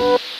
you